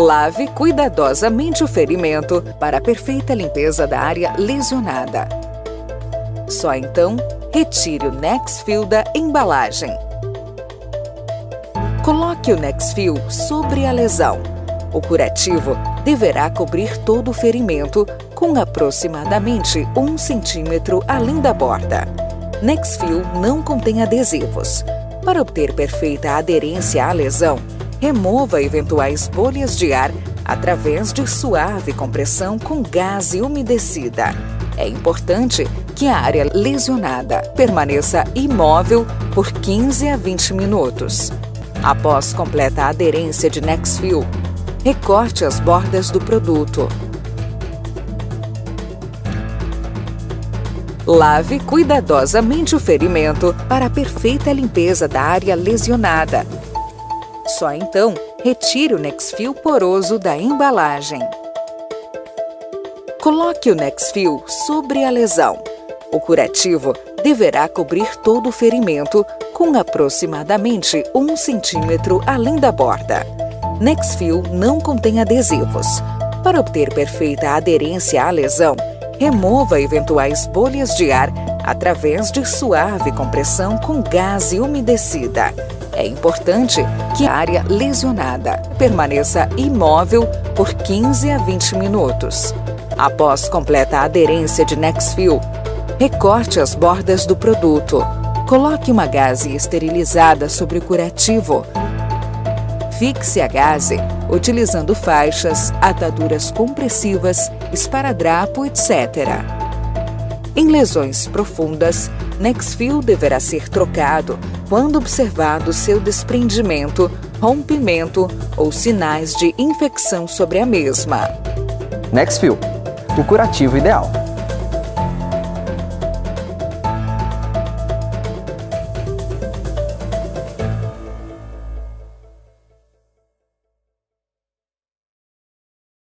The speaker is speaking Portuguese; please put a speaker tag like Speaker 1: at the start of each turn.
Speaker 1: Lave cuidadosamente o ferimento para a perfeita limpeza da área lesionada. Só então, retire o Nexfil da embalagem. Coloque o Nexfil sobre a lesão. O curativo deverá cobrir todo o ferimento com aproximadamente um centímetro além da borda. Nexfil não contém adesivos. Para obter perfeita aderência à lesão, remova eventuais bolhas de ar através de suave compressão com gás umedecida. É importante que a área lesionada permaneça imóvel por 15 a 20 minutos. Após completa aderência de Nexfil, recorte as bordas do produto. Lave cuidadosamente o ferimento para a perfeita limpeza da área lesionada. Só então, retire o Nexfil poroso da embalagem. Coloque o Nexfil sobre a lesão. O curativo deverá cobrir todo o ferimento com aproximadamente um centímetro além da borda. Nexfil não contém adesivos. Para obter perfeita aderência à lesão, remova eventuais bolhas de ar através de suave compressão com gás umedecida. É importante que a área lesionada permaneça imóvel por 15 a 20 minutos. Após completa aderência de Nexfil, recorte as bordas do produto. Coloque uma gaze esterilizada sobre o curativo. Fixe a gaze utilizando faixas, ataduras compressivas, esparadrapo, etc. Em lesões profundas, Nexfil deverá ser trocado quando observado seu desprendimento, rompimento ou sinais de infecção sobre a mesma.
Speaker 2: Nexfil, o curativo ideal.